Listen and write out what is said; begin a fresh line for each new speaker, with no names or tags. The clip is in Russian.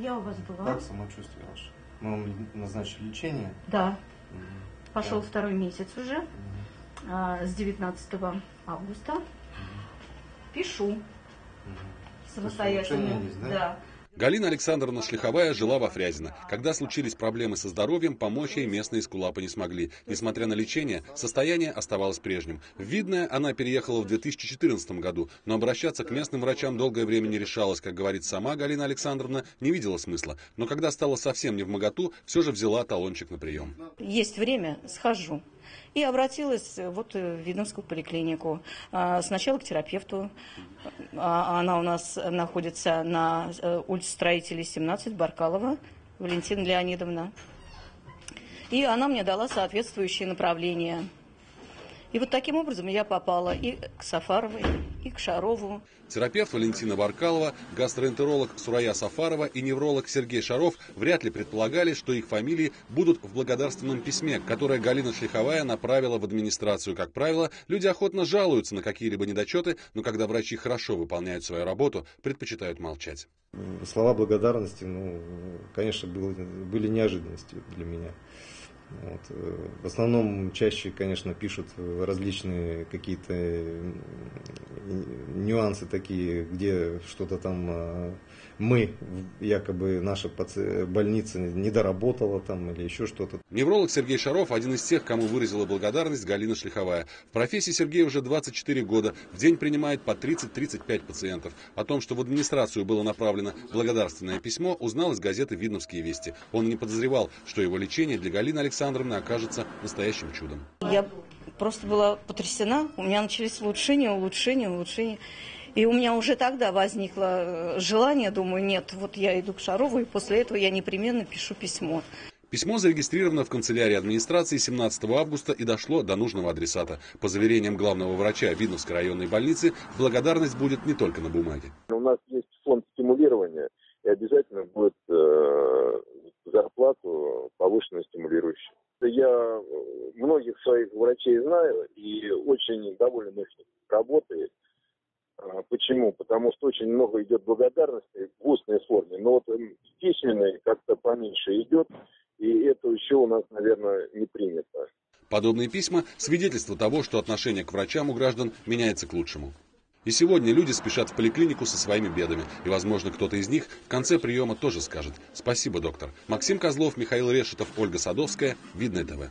Я у вас была.
Как самочувствие ваше? Мы вам назначили лечение.
Да,
Мгм.
пошел
Да.
второй месяц уже,
Мгм.
а, с 19 августа. Пишу
Мгм.
самостоятельно.
есть, да?
да.
Галина Александровна Шлиховая жила во Фрязино. Когда случились проблемы со здоровьем, помочь ей местные скулапы не смогли. Несмотря на лечение, состояние оставалось прежним. В Видное она переехала в 2014 году, но обращаться к местным врачам долгое время не решалась. Как говорит сама Галина Александровна, не видела смысла. Но когда стало совсем не в моготу, все же взяла талончик на прием.
есть время, схожу. И обратилась вот э, в Видновскую поликлинику. А, Сначала к терапевту. А, Она у нас находится на э, улице Строителей 17, Баркалова, Валентина Леонидовна. И она мне дала соответствующее направление. И вот таким образом я попала и к Сафаровой, и к Шарову.
Терапевт Валентина Баркалова, гастроэнтеролог Сурая Сафарова и невролог Сергей Шаров вряд ли предполагали, что их фамилии будут в благодарственном письме, которое Галина Шлиховая направила в администрацию. Как правило, люди охотно жалуются на какие-либо недочеты, но когда врачи хорошо выполняют свою работу, предпочитают молчать.
Слова благодарности, ну, конечно, были неожиданностью для меня. Вот. э, В основном чаще, конечно, пишут различные какие-то э, нюансы такие, где что-то там э, мы, якобы наша больница не доработала там или еще что-то.
Невролог Сергей Шаров – один из тех, кому выразила благодарность Галина Шлиховая. В профессии Сергей уже 24 года. В день принимает по 30-35 пациентов. О том, что в администрацию было направлено благодарственное письмо, узнал из газеты «Видновские вести». Он не подозревал, что его лечение для Галины Александровны окажется настоящим чудом.
Я просто была потрясена. У меня начались улучшения, улучшения, улучшения. И у меня уже тогда возникло э, желание, думаю, нет, вот я иду к Шарову, и после этого я непременно пишу письмо.
Письмо зарегистрировано в канцелярии администрации 17 августа и дошло до нужного адресата. По заверениям главного врача Видновской районной больницы, благодарность будет не только на бумаге.
У нас есть фонд стимулирования, и обязательно будет стимулирующую. Я э, многих своих врачей знаю и очень доволен их работой. А, Почему? Потому что очень много идет благодарности в устной форме, но вот м, в письменной как-то поменьше идет, и это еще у нас, наверное, не принято.
Подобные письма – свидетельство того, что отношение к врачам у граждан меняется к лучшему. И сегодня люди спешат в поликлинику со своими бедами, и, возможно, кто-то из них в конце приема тоже скажет «Спасибо, доктор». Максим Козлов, Михаил Решетов, Ольга Садовская, Видное ТВ.